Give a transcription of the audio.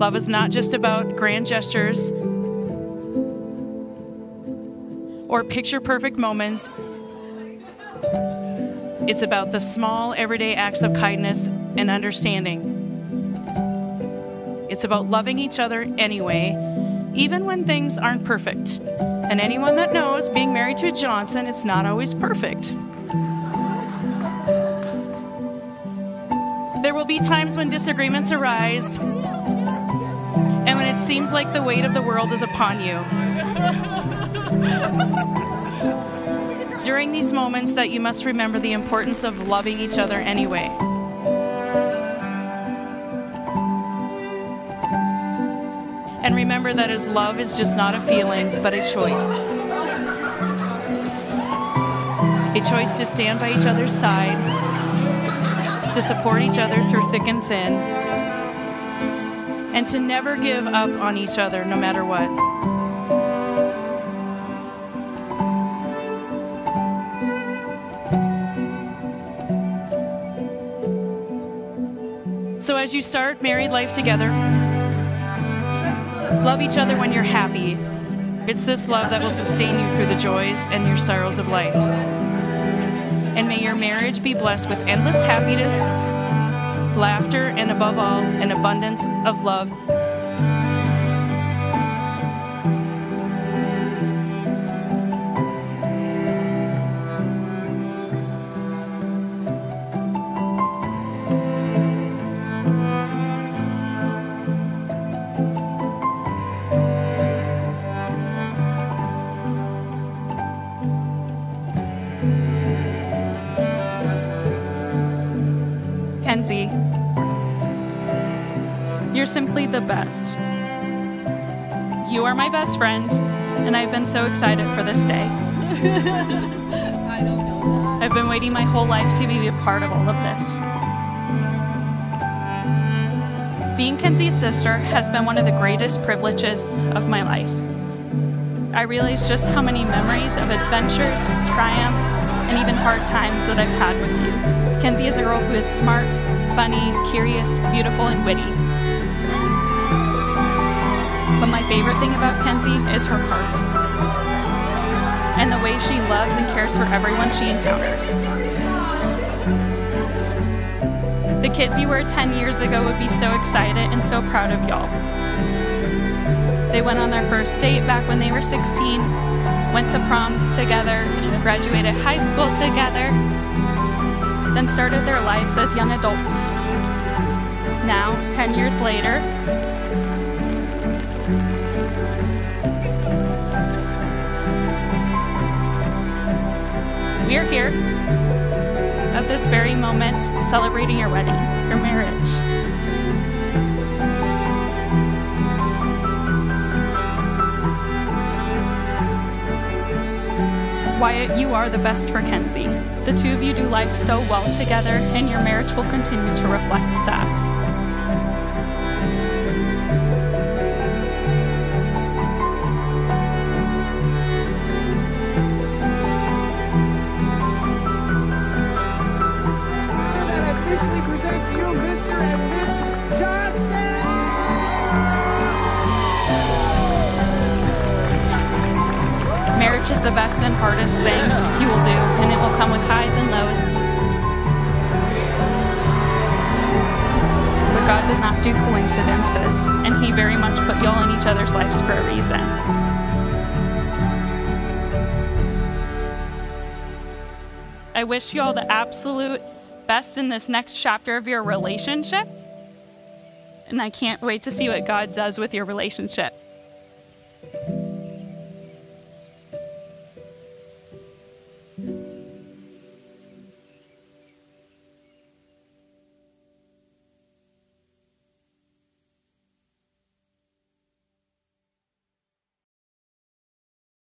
Love is not just about grand gestures or picture perfect moments. It's about the small, everyday acts of kindness and understanding. It's about loving each other anyway, even when things aren't perfect. And anyone that knows, being married to a Johnson, it's not always perfect. There will be times when disagreements arise it seems like the weight of the world is upon you. During these moments that you must remember the importance of loving each other anyway. And remember that as love is just not a feeling, but a choice. A choice to stand by each other's side, to support each other through thick and thin, and to never give up on each other no matter what. So, as you start married life together, love each other when you're happy. It's this love that will sustain you through the joys and your sorrows of life. And may your marriage be blessed with endless happiness, laughter, and above all, an abundance of love. Kenzie, you're simply the best. You are my best friend, and I've been so excited for this day. I've been waiting my whole life to be a part of all of this. Being Kenzie's sister has been one of the greatest privileges of my life. I realize just how many memories of adventures, triumphs, and even hard times that I've had with you. Kenzie is a girl who is smart, funny, curious, beautiful, and witty. But my favorite thing about Kenzie is her heart and the way she loves and cares for everyone she encounters. The kids you were 10 years ago would be so excited and so proud of y'all. They went on their first date back when they were 16, went to proms together, graduated high school together, then started their lives as young adults. Now, 10 years later, we're here at this very moment celebrating your wedding, your marriage. Wyatt, you are the best for Kenzie. The two of you do life so well together, and your marriage will continue to reflect that. Is the best and hardest thing he will do, and it will come with highs and lows. But God does not do coincidences, and He very much put y'all in each other's lives for a reason. I wish you all the absolute best in this next chapter of your relationship. And I can't wait to see what God does with your relationship.